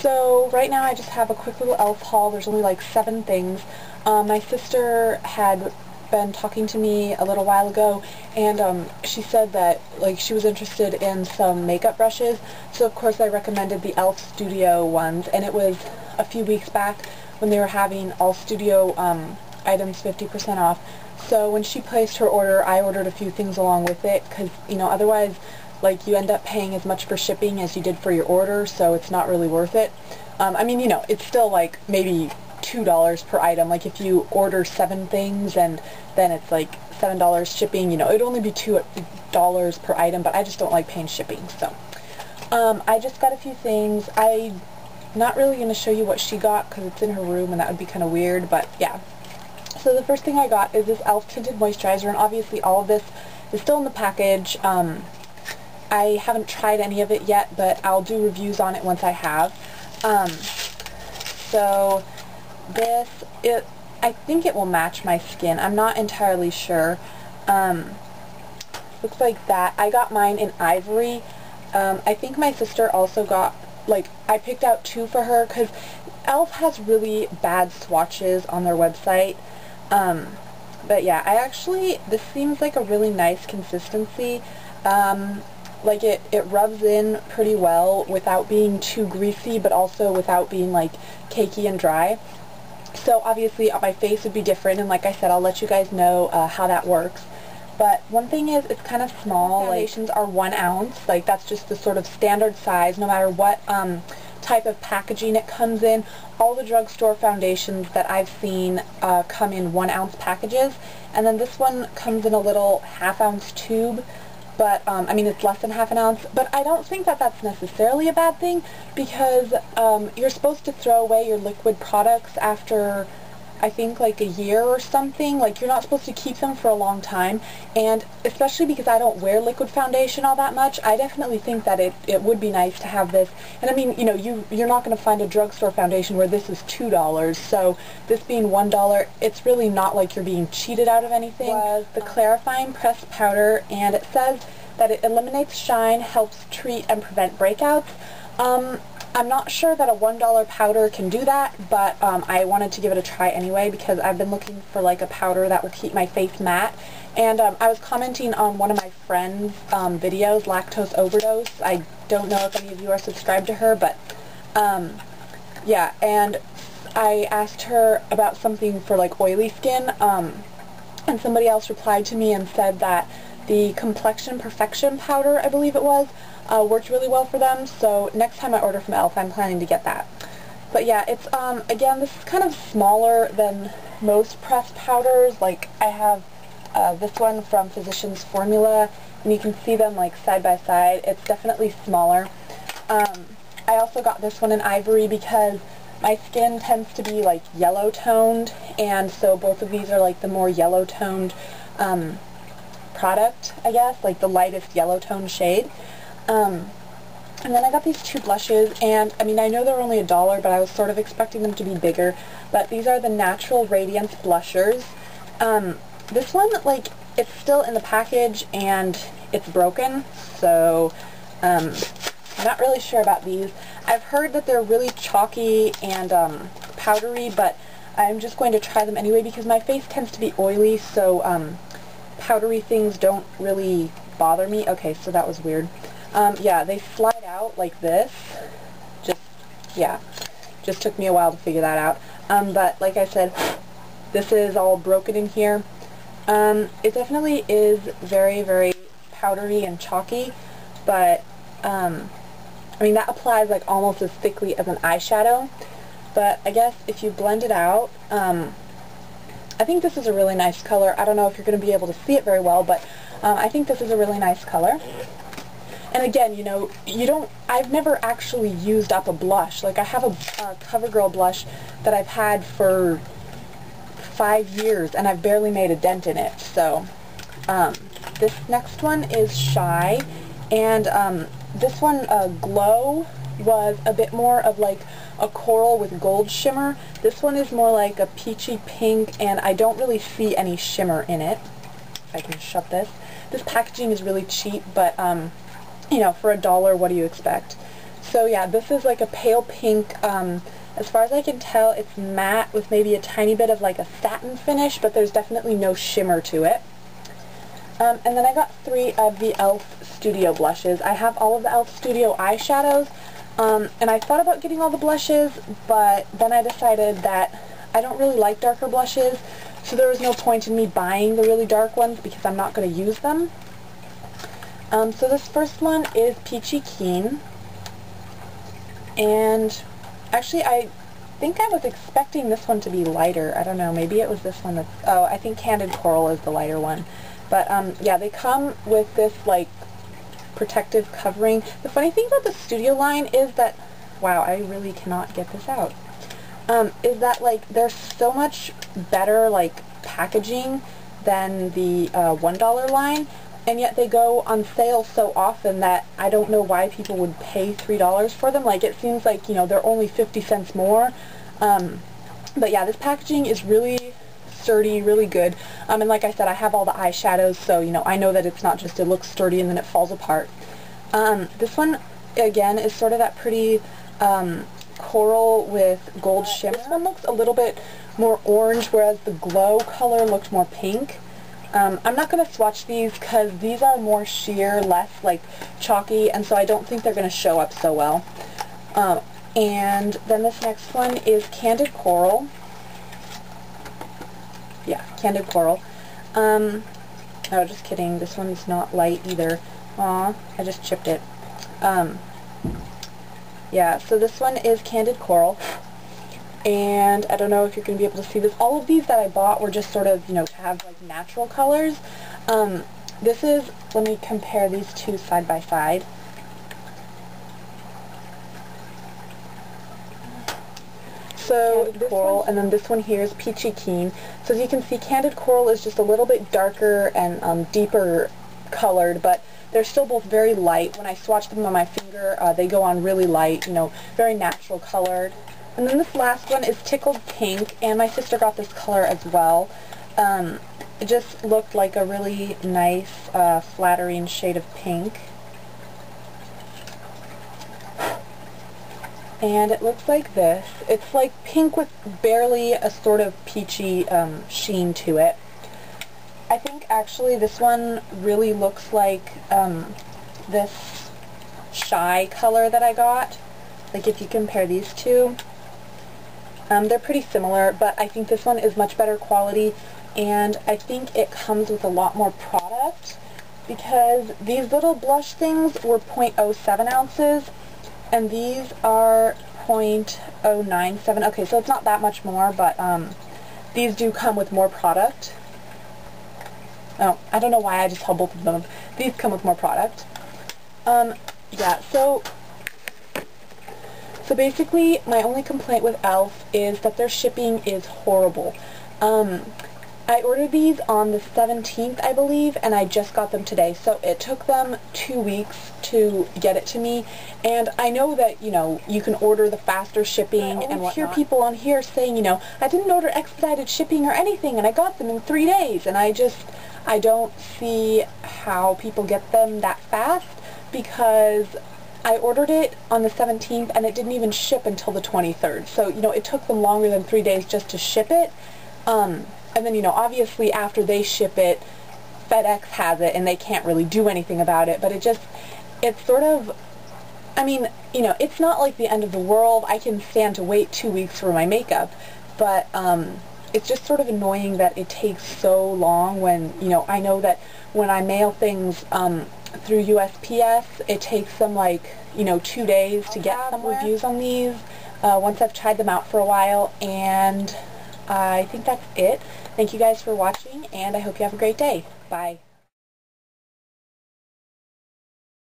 So right now I just have a quick little elf haul. There's only like seven things. Um, my sister had been talking to me a little while ago and um, she said that like she was interested in some makeup brushes so of course I recommended the e.l.f. Studio ones and it was a few weeks back when they were having all studio um, items 50% off so when she placed her order I ordered a few things along with it because you know otherwise like you end up paying as much for shipping as you did for your order so it's not really worth it um, I mean you know it's still like maybe $2 per item. Like if you order seven things and then it's like $7 shipping, you know, it'd only be $2 per item, but I just don't like paying shipping. So um, I just got a few things. I'm not really going to show you what she got because it's in her room and that would be kind of weird, but yeah. So the first thing I got is this e.l.f. Tinted Moisturizer, and obviously all of this is still in the package. Um, I haven't tried any of it yet, but I'll do reviews on it once I have. Um, so this, it, I think it will match my skin. I'm not entirely sure. Um, looks like that. I got mine in ivory. Um, I think my sister also got, like, I picked out two for her because e.l.f. has really bad swatches on their website. Um, but yeah, I actually, this seems like a really nice consistency. Um, like it, it rubs in pretty well without being too greasy, but also without being like cakey and dry. So obviously uh, my face would be different, and like I said, I'll let you guys know uh, how that works. But one thing is, it's kind of small. Foundations are one ounce. Like that's just the sort of standard size, no matter what um, type of packaging it comes in. All the drugstore foundations that I've seen uh, come in one ounce packages, and then this one comes in a little half ounce tube but um, I mean it's less than half an ounce, but I don't think that that's necessarily a bad thing because um, you're supposed to throw away your liquid products after I think like a year or something. Like you're not supposed to keep them for a long time and especially because I don't wear liquid foundation all that much, I definitely think that it, it would be nice to have this. And I mean, you know, you, you're not going to find a drugstore foundation where this is $2. So this being $1, it's really not like you're being cheated out of anything. Was the clarifying pressed powder and it says that it eliminates shine, helps treat and prevent breakouts. Um, I'm not sure that a $1 powder can do that, but um, I wanted to give it a try anyway because I've been looking for like a powder that will keep my face matte. And um, I was commenting on one of my friend's um, videos, Lactose Overdose. I don't know if any of you are subscribed to her, but um, yeah, and I asked her about something for like oily skin, um, and somebody else replied to me and said that the Complexion Perfection powder, I believe it was, uh, worked really well for them, so next time I order from e.l.f. I'm planning to get that. But yeah, it's, um, again, this is kind of smaller than most pressed powders. Like, I have uh, this one from Physicians Formula, and you can see them, like, side by side. It's definitely smaller. Um, I also got this one in ivory because my skin tends to be, like, yellow-toned, and so both of these are, like, the more yellow-toned um, product, I guess, like the lightest yellow tone shade. Um, and then I got these two blushes, and I mean, I know they're only a dollar, but I was sort of expecting them to be bigger. But these are the Natural Radiance Blushers. Um, this one, like, it's still in the package, and it's broken, so um, I'm not really sure about these. I've heard that they're really chalky and um, powdery, but I'm just going to try them anyway because my face tends to be oily, so um, powdery things don't really bother me. Okay, so that was weird. Um, yeah, they slide out like this. Just, yeah, just took me a while to figure that out. Um, but like I said, this is all broken in here. Um, it definitely is very, very powdery and chalky, but, um, I mean, that applies like almost as thickly as an eyeshadow. But I guess if you blend it out, um, I think this is a really nice color. I don't know if you're going to be able to see it very well, but um, I think this is a really nice color. And again, you know, you don't, I've never actually used up a blush. Like I have a, CoverGirl blush that I've had for five years and I've barely made a dent in it. So, um, this next one is Shy. And um, this one, uh, Glow, was a bit more of like a coral with gold shimmer. This one is more like a peachy pink and I don't really see any shimmer in it. If I can shut this. This packaging is really cheap, but um, you know, for a dollar, what do you expect? So yeah, this is like a pale pink, um, as far as I can tell, it's matte with maybe a tiny bit of like a satin finish, but there's definitely no shimmer to it. Um, and then I got three of the e.l.f. Studio blushes. I have all of the e.l.f. Studio eyeshadows, um, and I thought about getting all the blushes, but then I decided that I don't really like darker blushes, so there was no point in me buying the really dark ones because I'm not going to use them. Um, so this first one is Peachy Keen, and actually I think I was expecting this one to be lighter. I don't know, maybe it was this one that's, oh, I think Candid Coral is the lighter one. But um, yeah, they come with this like protective covering. The funny thing about the Studio line is that, wow, I really cannot get this out. Um, is that like there's so much better like packaging than the uh, $1 line and yet they go on sale so often that I don't know why people would pay $3 for them. Like it seems like, you know, they're only 50 cents more. Um, but yeah, this packaging is really sturdy, really good. Um, and like I said, I have all the eyeshadows, so you know I know that it's not just it looks sturdy and then it falls apart. Um, this one, again, is sort of that pretty um, coral with gold shimmer. This one looks a little bit more orange, whereas the glow color looked more pink. Um, I'm not going to swatch these because these are more sheer, less like chalky, and so I don't think they're going to show up so well. Um, and then this next one is Candid Coral yeah, Candid Coral. Um, oh, just kidding. This one's not light either. Aw, I just chipped it. Um, yeah, so this one is Candid Coral. And I don't know if you're going to be able to see this. All of these that I bought were just sort of, you know, have like natural colors. Um, this is, let me compare these two side by side. So Candid Coral, and then this one here is Peachy Keen. So as you can see, Candid Coral is just a little bit darker and um, deeper colored, but they're still both very light. When I swatch them on my finger, uh, they go on really light, you know, very natural colored. And then this last one is Tickled Pink, and my sister got this color as well. Um, it just looked like a really nice, uh, flattering shade of pink. And it looks like this. It's like pink with barely a sort of peachy um, sheen to it. I think actually this one really looks like um, this shy color that I got. Like if you compare these two, um, they're pretty similar, but I think this one is much better quality, and I think it comes with a lot more product because these little blush things were 0.07 ounces, and these are 0.097. Okay, so it's not that much more, but um, these do come with more product. Oh, I don't know why I just held both of them. These come with more product. Um, yeah, so so basically, my only complaint with e.l.f. is that their shipping is horrible. Um, I ordered these on the 17th, I believe, and I just got them today. So it took them two weeks to get it to me. And I know that, you know, you can order the faster shipping and whatnot. hear people on here saying, you know, I didn't order expedited shipping or anything, and I got them in three days. And I just, I don't see how people get them that fast because I ordered it on the 17th and it didn't even ship until the 23rd. So, you know, it took them longer than three days just to ship it. Um, and then, you know, obviously after they ship it, FedEx has it and they can't really do anything about it. But it just, it's sort of, I mean, you know, it's not like the end of the world. I can stand to wait two weeks for my makeup. But um, it's just sort of annoying that it takes so long when, you know, I know that when I mail things um, through USPS, it takes them like, you know, two days to get some reviews on these uh, once I've tried them out for a while. And I think that's it. Thank you guys for watching, and I hope you have a great day. Bye.